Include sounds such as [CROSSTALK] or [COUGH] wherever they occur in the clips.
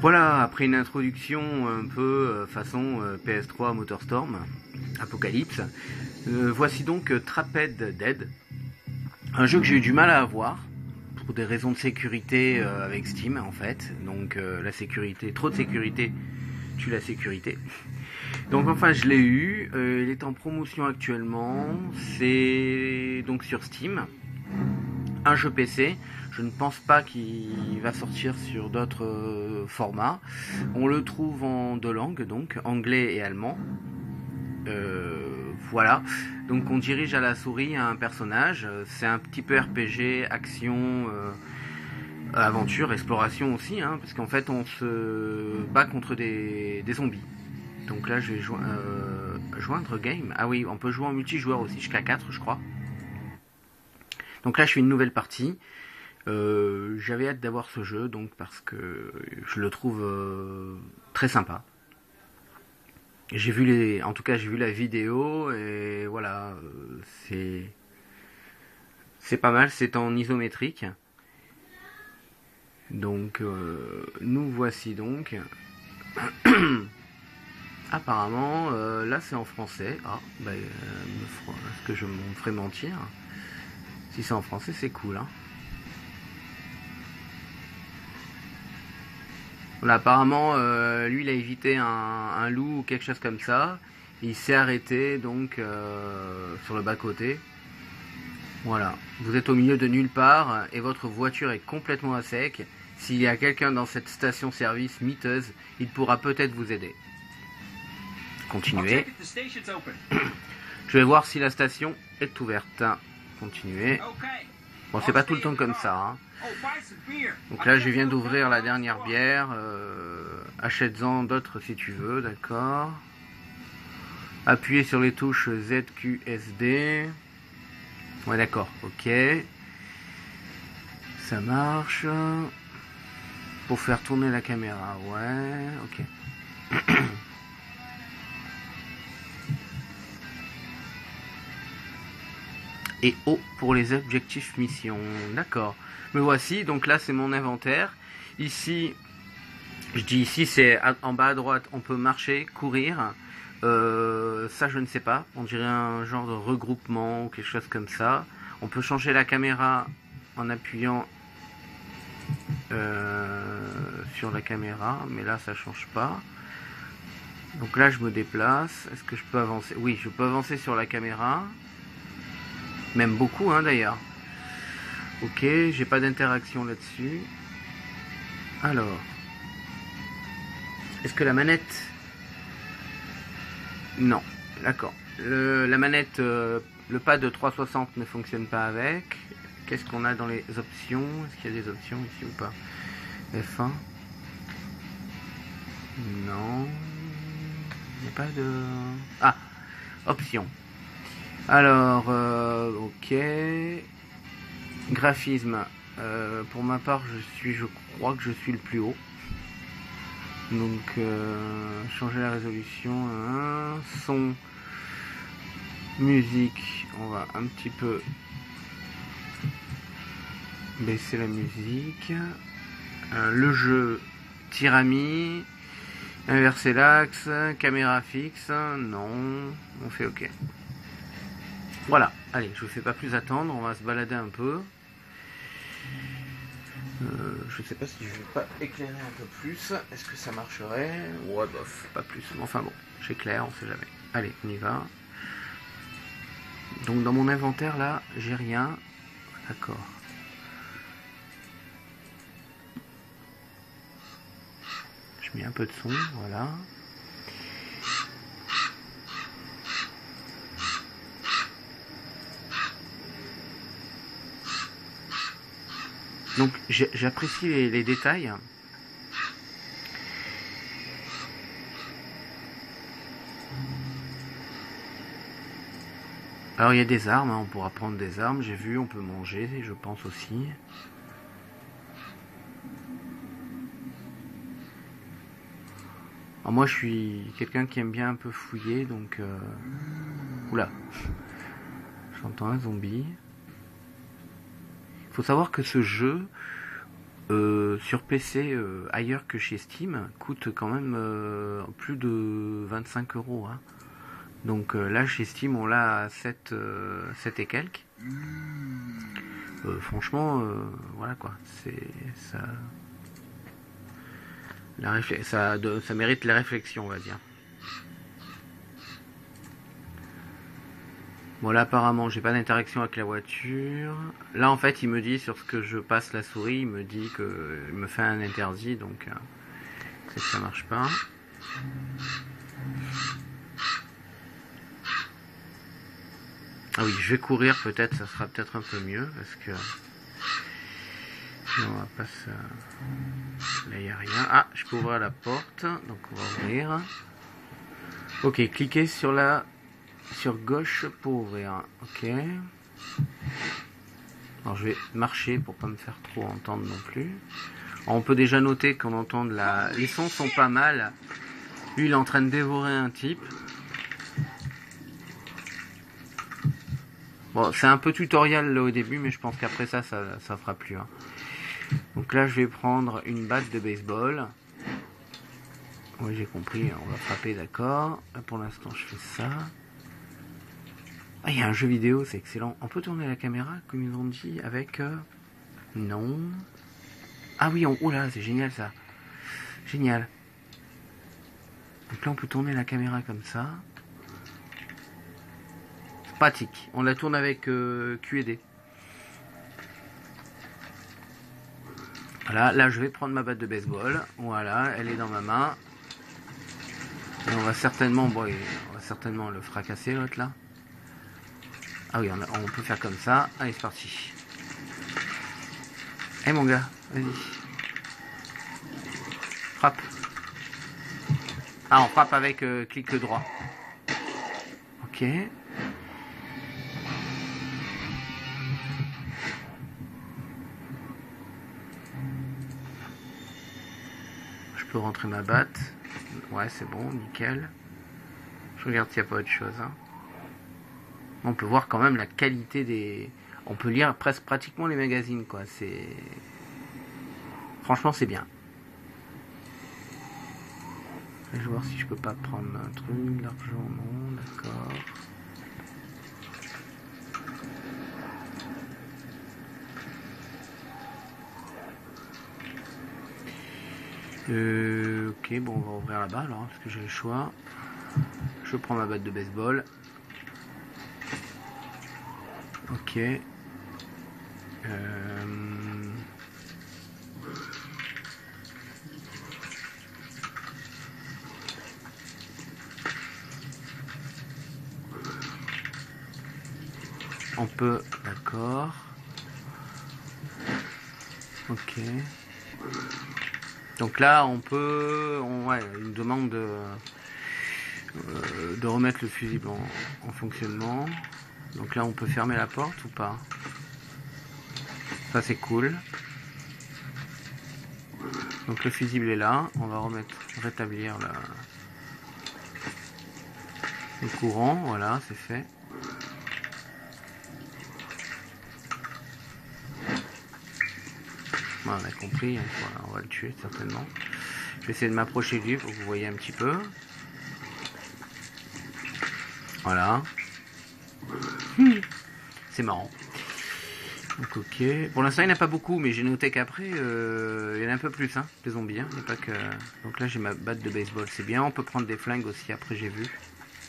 Voilà, après une introduction un peu euh, façon euh, PS3 Motorstorm, Apocalypse, euh, voici donc Traped Dead, un jeu que j'ai eu du mal à avoir pour des raisons de sécurité avec Steam en fait. Donc la sécurité, trop de sécurité, tue la sécurité. Donc enfin je l'ai eu, il est en promotion actuellement, c'est donc sur Steam, un jeu PC. Je ne pense pas qu'il va sortir sur d'autres euh, formats. On le trouve en deux langues, donc anglais et allemand. Euh, voilà. Donc on dirige à la souris un personnage. C'est un petit peu RPG, action, euh, aventure, exploration aussi, hein, parce qu'en fait on se bat contre des, zombies. Donc là je vais joindre game. Ah oui, on peut jouer en multijoueur aussi, jusqu'à 4 je crois. Donc là je fais une nouvelle partie. Euh, j'avais hâte d'avoir ce jeu donc parce que je le trouve euh, très sympa. J'ai vu les, en tout cas j'ai vu la vidéo et voilà, euh, c'est c'est pas mal, c'est en isométrique. Donc nous voici donc. [COUGHS] Apparemment, là c'est en français. Ah, bah, est-ce que je me ferai mentir? Si c'est en français, c'est cool. Hein. apparemment, euh, lui, il a évité un, loup ou quelque chose comme ça. Il s'est arrêté donc euh, sur le bas-côté. Voilà. Vous êtes au milieu de nulle part et votre voiture est complètement à sec. S'il y a quelqu'un dans cette station-service miteuse, il pourra peut-être vous aider. Continuez. Je vais voir si la station est ouverte. Continuez. Bon, c'est pas tout le temps comme ça. Hein. Donc là, je viens d'ouvrir la dernière bière. Euh, Achète-en d'autres si tu veux, d'accord. Appuyez sur les touches ZQSD. Ouais, d'accord, ok. Ça marche. Pour faire tourner la caméra, ouais, ok. [CLEARS THROAT] Et O pour les objectifs mission, d'accord. Me voici, donc là c'est mon inventaire. Ici, je dis ici c'est en bas à droite, on peut marcher, courir. Euh, ça je ne sais pas, on dirait un genre de regroupement ou quelque chose comme ça. On peut changer la caméra en appuyant euh, sur la caméra, mais là ça change pas. Donc là je me déplace, est-ce que je peux avancer? Oui, je peux avancer sur la caméra. Même beaucoup hein, d'ailleurs. Ok, j'ai pas d'interaction là-dessus. Alors. Est-ce que la manette... Non, d'accord. La manette, euh, le pad de 360 ne fonctionne pas avec. Qu'est-ce qu'on a dans les options? Est-ce qu'il y a des options ici ou pas? F1 Non. Il n'y a pas de... Ah Options. Alors, euh, ok. Graphisme. Euh, pour ma part, je suis, je crois que je suis le plus haut. Donc, euh, changer la résolution. Hein. Son, musique. On va un petit peu baisser la musique. Le jeu, tirami. Inverser l'axe, caméra fixe, non, on fait OK. Voilà, allez, je vous fais pas plus attendre, on va se balader un peu. Euh, je sais pas si je vais pas éclairer un peu plus. Est-ce que ça marcherait? Ouais, bof, pas plus. Enfin bon, j'éclaire, on sait jamais. Allez, on y va. Donc dans mon inventaire là, j'ai rien. D'accord. Je mets un peu de son, voilà. Donc j'apprécie les, détails. Alors il y a des armes, hein, on pourra prendre des armes, j'ai vu, on peut manger, je pense aussi. Alors moi je suis quelqu'un qui aime bien un peu fouiller, donc... Euh... Oula [LAUGHS] J'entends un zombie faut savoir que ce jeu, euh, sur PC euh, ailleurs que chez Steam coûte quand même euh, plus de 25 euros. hein. Donc là chez Steam on l'a à 7, euh, 7 et quelques. Franchement, voilà quoi, c'est ça, la réflé- ça, de- ça mérite la réflexion on va dire. Bon là apparemment j'ai pas d'interaction avec la voiture. Là en fait il me dit sur ce que je passe la souris, il me dit que il me fait un interdit donc euh, que ça marche pas. Ah oui je vais courir peut-être ça sera peut-être un peu mieux parce que on va. Là il n'y a rien. Ah je peux ouvrir la porte donc on va ouvrir. Ok cliquez sur la sur gauche pour ouvrir. Ok. Alors je vais marcher pour pas me faire trop entendre non plus. On peut déjà noter qu'on entend de la. Les sons sont pas mal. Lui il est en train de dévorer un type. Bon, c'est un peu tutoriel là au début, mais je pense qu'après ça, ça, ça fera plus. hein. Donc là, je vais prendre une batte de baseball. Oui, j'ai compris, on va frapper, d'accord. Pour l'instant, je fais ça. Ah, il y a un jeu vidéo, c'est excellent. On peut tourner la caméra, comme ils ont dit, avec... euh, Non. Ah oui, on... oh là, c'est génial ça. Génial. Donc là, on peut tourner la caméra comme ça. Pratique. On la tourne avec euh, QED. Voilà, là, je vais prendre ma batte de baseball. Voilà, elle est dans ma main. Et on va certainement... On va certainement le fracasser, l'autre, là. Ah oui, on, peut faire comme ça. Allez, c'est parti. Eh mon gars, vas-y. Frappe. Ah, on frappe avec euh, clic droit. Ok. Je peux rentrer ma batte. Ouais, c'est bon, nickel. Je regarde s'il n'y a pas autre chose. hein. On peut voir quand même la qualité des. On peut lire presque pratiquement les magazines, quoi. C'est. Franchement, c'est bien. Je vais voir si je peux pas prendre un truc. L'argent, non, d'accord. Euh, ok, bon, on va ouvrir là-bas alors, parce que j'ai le choix. Je prends ma batte de baseball. Ok. Euh, On peut, d'accord. Ok. Donc là, on peut, on, ouais, une demande de, euh, de remettre le fusible en fonctionnement. Donc là, on peut fermer la porte ou pas Ça, c'est cool. Donc le fusible est là. On va remettre, rétablir le courant. Voilà, c'est fait. On a compris. hein, voilà, on va le tuer certainement. Je vais essayer de m'approcher lui pour que vous voyez un petit peu. Voilà. C'est marrant. Ok. Pour l'instant il n'y en a pas beaucoup, mais j'ai noté qu'après euh, il y en a un peu plus, hein, les zombies. Hein. Pas que. Donc là j'ai ma batte de baseball, c'est bien. On peut prendre des flingues aussi. Après j'ai vu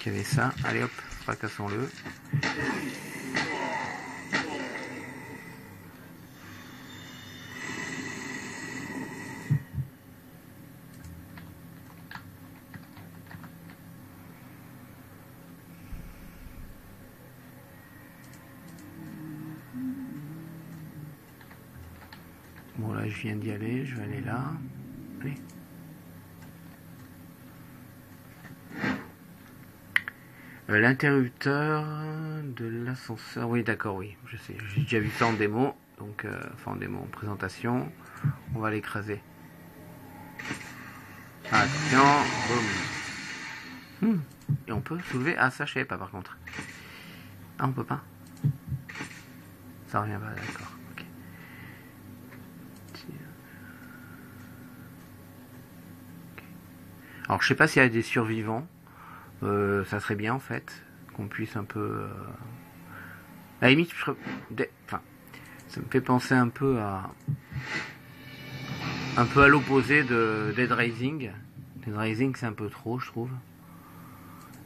qu'il y avait ça. Allez hop, fracassons-le. Je viens d'y aller, je vais aller là. Allez. Euh, L'interrupteur de l'ascenseur, oui d'accord, oui, je sais, j'ai déjà vu ça en démo, donc euh, enfin en démo, en présentation, on va l'écraser. Attention. Hmm, Et on peut soulever, ah ça je savais pas par contre. Ah on peut pas Ça revient pas, d'accord, ok. Alors je sais pas s'il y a des survivants. Euh, ça serait bien en fait qu'on puisse un peu. Euh... Ça me fait penser un peu à un peu à l'opposé de Dead Rising. Dead Rising c'est un peu trop, je trouve.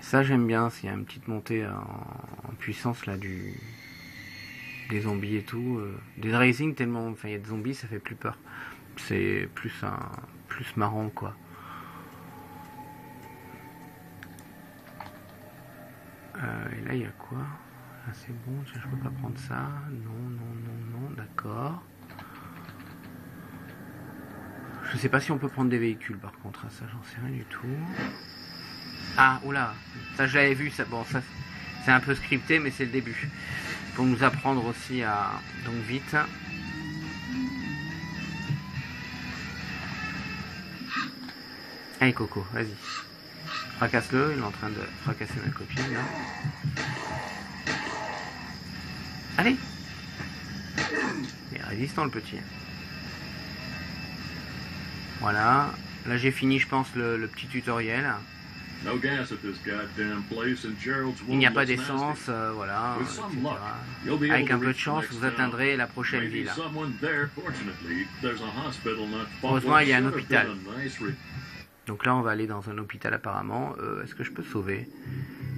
Ça j'aime bien s'il y a une petite montée en, puissance là du des zombies et tout. Euh. Dead Rising tellement, enfin il y a des zombies, ça fait plus peur. C'est plus un plus marrant quoi. Euh, et là, il y a quoi? Ah, C'est bon, je peux pas prendre ça. Non, non, non, non, d'accord. Je sais pas si on peut prendre des véhicules par contre, ça j'en sais rien du tout. Ah, oula, ça j'avais vu, ça, bon, ça c'est un peu scripté, mais c'est le début. Pour nous apprendre aussi à. Donc vite. Allez Coco, vas-y. Fracasse-le, il est en train de fracasser ma copine là. Allez Il est résistant le petit. Voilà. Là j'ai fini je pense le, petit tutoriel. Il n'y a pas d'essence, euh, voilà. Avec un peu de chance, vous atteindrez la prochaine ville. Heureusement, il y a un hôpital. Donc là, on va aller dans un hôpital apparemment. Euh, est-ce que je peux sauver?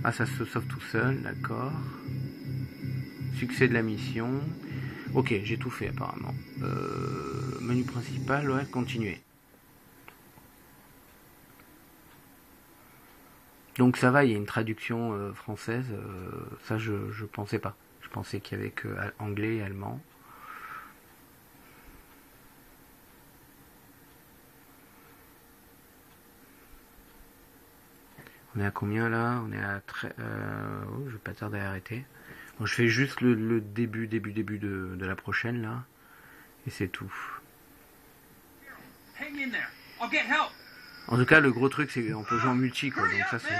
Ah, ça se sauve tout seul, d'accord. Succès de la mission. Ok, j'ai tout fait apparemment. Euh, menu principal, ouais, continuer. Donc ça va, il y a une traduction euh, française. ça, je, je pensais pas. Je pensais qu'il y avait que anglais et allemand. On est à combien là? On est à très. Euh... Oh, je vais pas tarder à arrêter. Bon, je fais juste le, début, début, début de, la prochaine là. Et c'est tout. En tout cas, le gros truc, c'est qu'on peut jouer en multi quoi. Donc ça, c'est.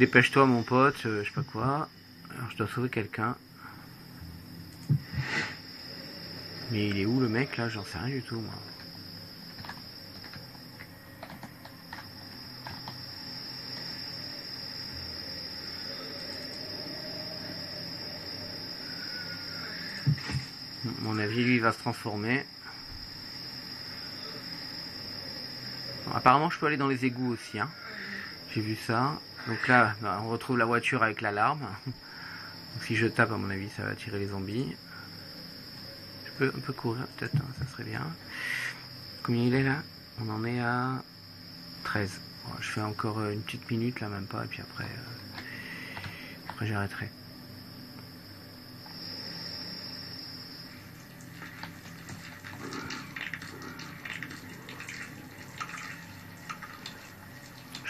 Dépêche-toi, mon pote, euh, je sais pas quoi. Alors, je dois sauver quelqu'un. Mais il est où le mec là? J'en sais rien du tout, moi. Mon avis, lui, va se transformer. apparemment, je peux aller dans les égouts aussi. Hein. J'ai vu ça. Donc là, bah, on retrouve la voiture avec l'alarme. si je tape, à mon avis, ça va attirer les zombies. Je peux un peu courir, peut-être, hein, ça serait bien. Combien il est là? On en est à 13. je fais encore euh, une petite minute, là, même pas, et puis après, euh, après j'arrêterai.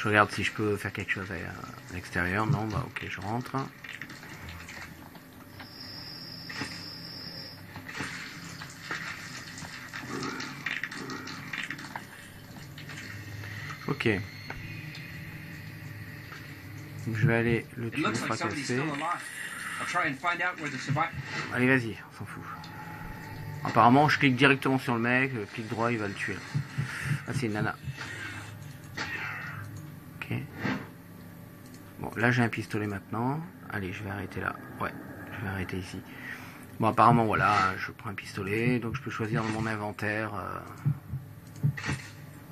Je regarde si je peux faire quelque chose à l'extérieur. Non, bah ok, je rentre. Ok. je vais aller le tuer, fracasser. Allez, vas-y, on s'en fout. Apparemment, je clique directement sur le mec, clic droit, il va le tuer. Ah, c'est une nana. Bon, là j'ai un pistolet maintenant. Allez, je vais arrêter là. Ouais, je vais arrêter ici. Bon, apparemment, voilà, je prends un pistolet, donc je peux choisir dans mon inventaire. Euh,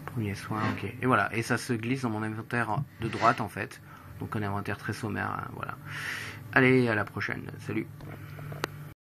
premier soin, ok. Et voilà, et ça se glisse dans mon inventaire de droite en fait. Donc un inventaire très sommaire, hein, voilà. Allez, à la prochaine. Salut.